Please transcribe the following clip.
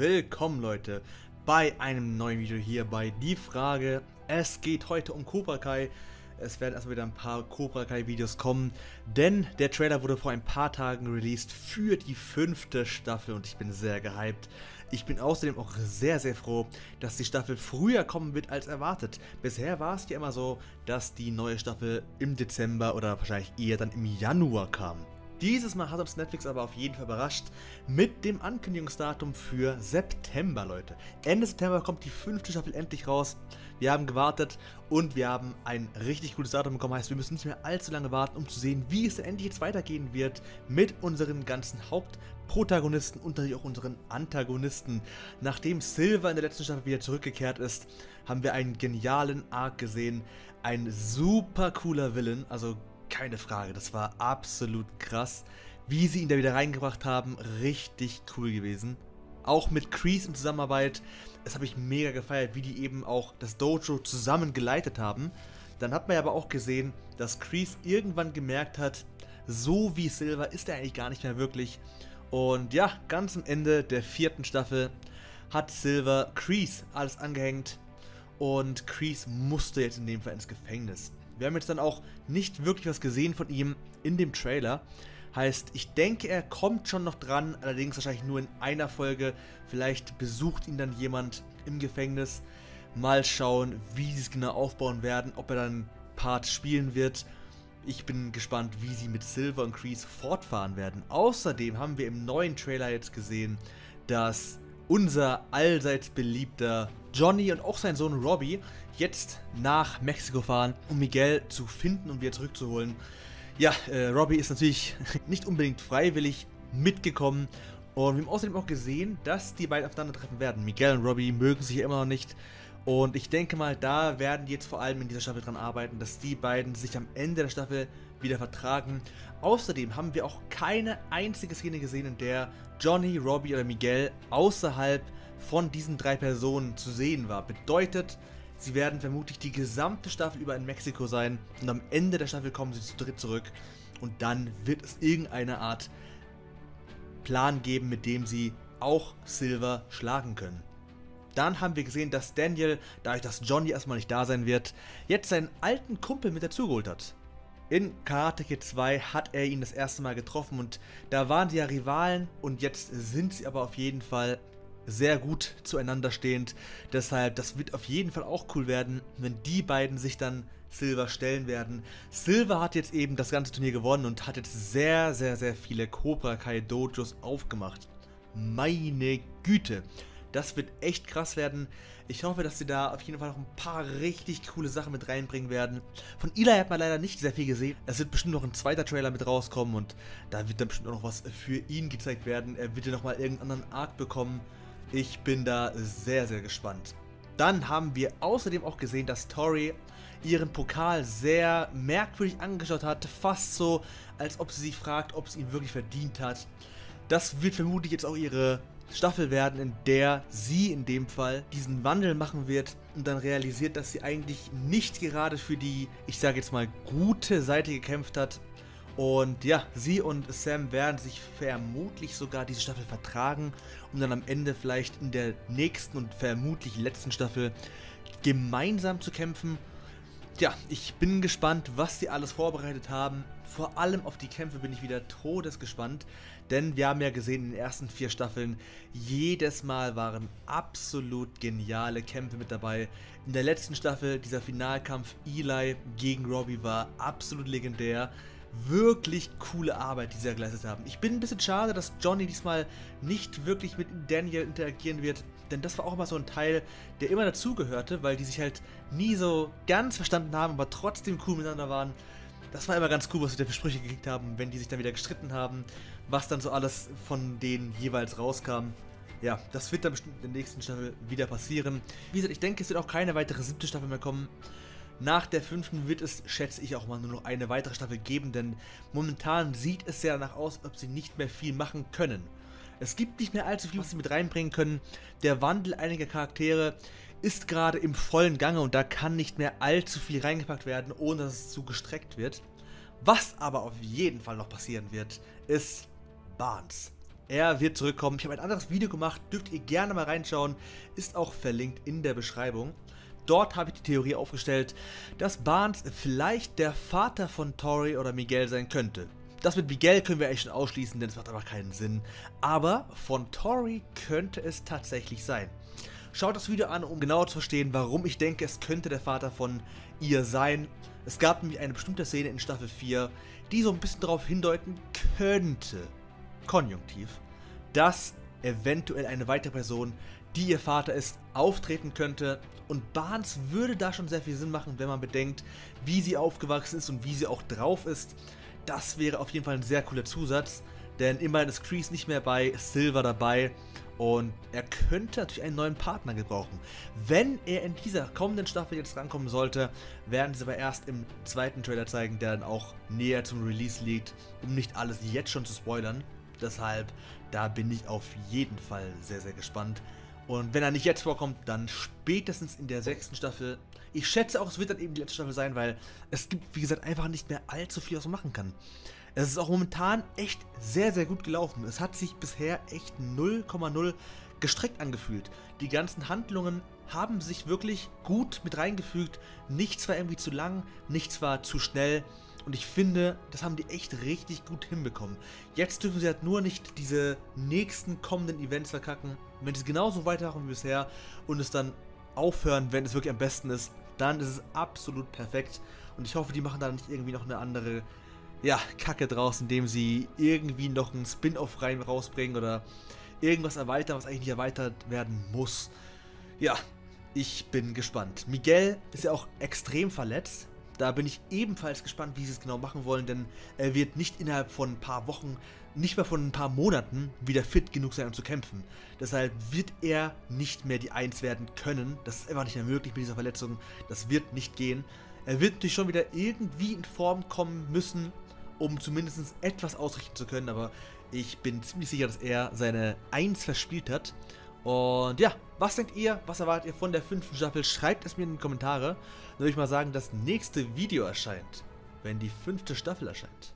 willkommen Leute bei einem neuen Video hier bei Die Frage. Es geht heute um Cobra Kai. Es werden erstmal wieder ein paar Cobra Kai Videos kommen, denn der Trailer wurde vor ein paar Tagen released für die fünfte Staffel und ich bin sehr gehypt. Ich bin außerdem auch sehr, sehr froh, dass die Staffel früher kommen wird als erwartet. Bisher war es ja immer so, dass die neue Staffel im Dezember oder wahrscheinlich eher dann im Januar kam. Dieses Mal hat uns Netflix aber auf jeden Fall überrascht mit dem Ankündigungsdatum für September, Leute. Ende September kommt die fünfte Staffel endlich raus. Wir haben gewartet und wir haben ein richtig gutes Datum bekommen. Heißt, wir müssen nicht mehr allzu lange warten, um zu sehen, wie es denn endlich jetzt weitergehen wird mit unseren ganzen Hauptprotagonisten und natürlich auch unseren Antagonisten. Nachdem Silver in der letzten Staffel wieder zurückgekehrt ist, haben wir einen genialen Arc gesehen. Ein super cooler Villain, also keine Frage, das war absolut krass. Wie sie ihn da wieder reingebracht haben, richtig cool gewesen. Auch mit Kreese in Zusammenarbeit, das habe ich mega gefeiert, wie die eben auch das Dojo zusammen geleitet haben. Dann hat man aber auch gesehen, dass Kreese irgendwann gemerkt hat, so wie Silver ist er eigentlich gar nicht mehr wirklich. Und ja, ganz am Ende der vierten Staffel hat Silver Kreese alles angehängt und Kreese musste jetzt in dem Fall ins Gefängnis. Wir haben jetzt dann auch nicht wirklich was gesehen von ihm in dem Trailer. Heißt, ich denke, er kommt schon noch dran, allerdings wahrscheinlich nur in einer Folge. Vielleicht besucht ihn dann jemand im Gefängnis. Mal schauen, wie sie es genau aufbauen werden, ob er dann Part spielen wird. Ich bin gespannt, wie sie mit Silver und Kreese fortfahren werden. Außerdem haben wir im neuen Trailer jetzt gesehen, dass unser allseits beliebter Johnny und auch sein Sohn Robbie jetzt nach Mexiko fahren, um Miguel zu finden und wieder zurückzuholen. Ja, äh, Robbie ist natürlich nicht unbedingt freiwillig mitgekommen und wir haben außerdem auch gesehen, dass die beiden aufeinandertreffen werden. Miguel und Robbie mögen sich immer noch nicht. Und ich denke mal, da werden die jetzt vor allem in dieser Staffel dran arbeiten, dass die beiden sich am Ende der Staffel wieder vertragen. Außerdem haben wir auch keine einzige Szene gesehen, in der Johnny, Robbie oder Miguel außerhalb von diesen drei Personen zu sehen war. Bedeutet, sie werden vermutlich die gesamte Staffel über in Mexiko sein und am Ende der Staffel kommen sie zu dritt zurück und dann wird es irgendeine Art Plan geben, mit dem sie auch Silver schlagen können. Dann haben wir gesehen, dass Daniel, dadurch dass Johnny erstmal nicht da sein wird, jetzt seinen alten Kumpel mit dazugeholt hat. In Karate Kid 2 hat er ihn das erste Mal getroffen und da waren sie ja Rivalen und jetzt sind sie aber auf jeden Fall sehr gut zueinander stehend. Deshalb, das wird auf jeden Fall auch cool werden, wenn die beiden sich dann Silver stellen werden. Silver hat jetzt eben das ganze Turnier gewonnen und hat jetzt sehr, sehr, sehr viele Cobra Kai Dojos aufgemacht. Meine Güte. Das wird echt krass werden. Ich hoffe, dass sie da auf jeden Fall noch ein paar richtig coole Sachen mit reinbringen werden. Von Eli hat man leider nicht sehr viel gesehen. Es wird bestimmt noch ein zweiter Trailer mit rauskommen und da wird dann bestimmt auch noch was für ihn gezeigt werden. Er wird ja nochmal irgendeinen anderen Arc bekommen. Ich bin da sehr, sehr gespannt. Dann haben wir außerdem auch gesehen, dass Tori ihren Pokal sehr merkwürdig angeschaut hat. Fast so, als ob sie sich fragt, ob es ihn wirklich verdient hat. Das wird vermutlich jetzt auch ihre Staffel werden, in der sie in dem Fall diesen Wandel machen wird und dann realisiert, dass sie eigentlich nicht gerade für die, ich sage jetzt mal, gute Seite gekämpft hat, und ja, sie und Sam werden sich vermutlich sogar diese Staffel vertragen, um dann am Ende vielleicht in der nächsten und vermutlich letzten Staffel gemeinsam zu kämpfen. Ja, ich bin gespannt, was sie alles vorbereitet haben. Vor allem auf die Kämpfe bin ich wieder todesgespannt, denn wir haben ja gesehen in den ersten vier Staffeln, jedes Mal waren absolut geniale Kämpfe mit dabei. In der letzten Staffel, dieser Finalkampf Eli gegen Robbie war absolut legendär wirklich coole Arbeit, die sie geleistet haben. Ich bin ein bisschen schade, dass Johnny diesmal nicht wirklich mit Daniel interagieren wird, denn das war auch immer so ein Teil, der immer dazugehörte, weil die sich halt nie so ganz verstanden haben, aber trotzdem cool miteinander waren. Das war immer ganz cool, was sie da für Sprüche gekriegt haben, wenn die sich dann wieder gestritten haben, was dann so alles von denen jeweils rauskam. Ja, das wird dann bestimmt in der nächsten Staffel wieder passieren. Wie gesagt, ich denke, es wird auch keine weitere siebte Staffel mehr kommen. Nach der fünften wird es, schätze ich, auch mal nur noch eine weitere Staffel geben, denn momentan sieht es ja danach aus, ob sie nicht mehr viel machen können. Es gibt nicht mehr allzu viel, was sie mit reinbringen können. Der Wandel einiger Charaktere ist gerade im vollen Gange und da kann nicht mehr allzu viel reingepackt werden, ohne dass es zu gestreckt wird. Was aber auf jeden Fall noch passieren wird, ist Barnes. Er wird zurückkommen. Ich habe ein anderes Video gemacht, dürft ihr gerne mal reinschauen. Ist auch verlinkt in der Beschreibung. Dort habe ich die Theorie aufgestellt, dass Barnes vielleicht der Vater von Tori oder Miguel sein könnte. Das mit Miguel können wir eigentlich schon ausschließen, denn es macht einfach keinen Sinn. Aber von Tori könnte es tatsächlich sein. Schaut das Video an, um genauer zu verstehen, warum ich denke, es könnte der Vater von ihr sein. Es gab nämlich eine bestimmte Szene in Staffel 4, die so ein bisschen darauf hindeuten könnte, konjunktiv, dass eventuell eine weitere Person, die ihr Vater ist, auftreten könnte. Und Barnes würde da schon sehr viel Sinn machen, wenn man bedenkt, wie sie aufgewachsen ist und wie sie auch drauf ist. Das wäre auf jeden Fall ein sehr cooler Zusatz, denn immerhin ist Kreese nicht mehr bei, Silver dabei und er könnte natürlich einen neuen Partner gebrauchen. Wenn er in dieser kommenden Staffel jetzt rankommen sollte, werden sie aber erst im zweiten Trailer zeigen, der dann auch näher zum Release liegt, um nicht alles jetzt schon zu spoilern. Deshalb, da bin ich auf jeden Fall sehr, sehr gespannt. Und wenn er nicht jetzt vorkommt, dann spätestens in der sechsten Staffel. Ich schätze auch, es wird dann eben die letzte Staffel sein, weil es gibt, wie gesagt, einfach nicht mehr allzu viel, was man machen kann. Es ist auch momentan echt sehr, sehr gut gelaufen. Es hat sich bisher echt 0,0 gestreckt angefühlt. Die ganzen Handlungen haben sich wirklich gut mit reingefügt. Nichts war irgendwie zu lang, nichts war zu schnell. Und ich finde, das haben die echt richtig gut hinbekommen. Jetzt dürfen sie halt nur nicht diese nächsten kommenden Events verkacken. Wenn sie genauso weitermachen wie bisher und es dann aufhören, wenn es wirklich am besten ist, dann ist es absolut perfekt. Und ich hoffe, die machen da nicht irgendwie noch eine andere ja, Kacke draus, indem sie irgendwie noch einen Spin-off rein rausbringen oder irgendwas erweitern, was eigentlich nicht erweitert werden muss. Ja, ich bin gespannt. Miguel ist ja auch extrem verletzt. Da bin ich ebenfalls gespannt, wie sie es genau machen wollen, denn er wird nicht innerhalb von ein paar Wochen, nicht mehr von ein paar Monaten wieder fit genug sein, um zu kämpfen. Deshalb wird er nicht mehr die Eins werden können. Das ist einfach nicht mehr möglich mit dieser Verletzung. Das wird nicht gehen. Er wird natürlich schon wieder irgendwie in Form kommen müssen, um zumindest etwas ausrichten zu können, aber ich bin ziemlich sicher, dass er seine 1 verspielt hat. Und ja, was denkt ihr? Was erwartet ihr von der fünften Staffel? Schreibt es mir in die Kommentare. Dann würde ich mal sagen, das nächste Video erscheint, wenn die fünfte Staffel erscheint.